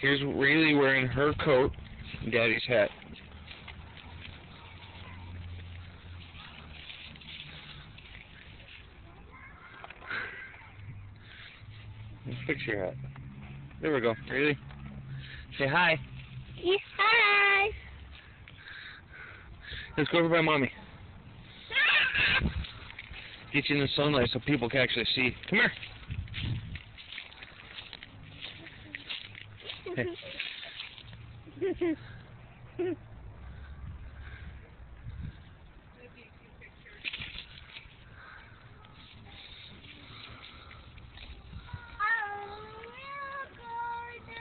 Here's Rayleigh wearing her coat and Daddy's hat. Fix your hat. There we go. Rayleigh. Say hi. Yes, hi. Let's go over by mommy. Get you in the sunlight so people can actually see. Come here. Mm-hmm.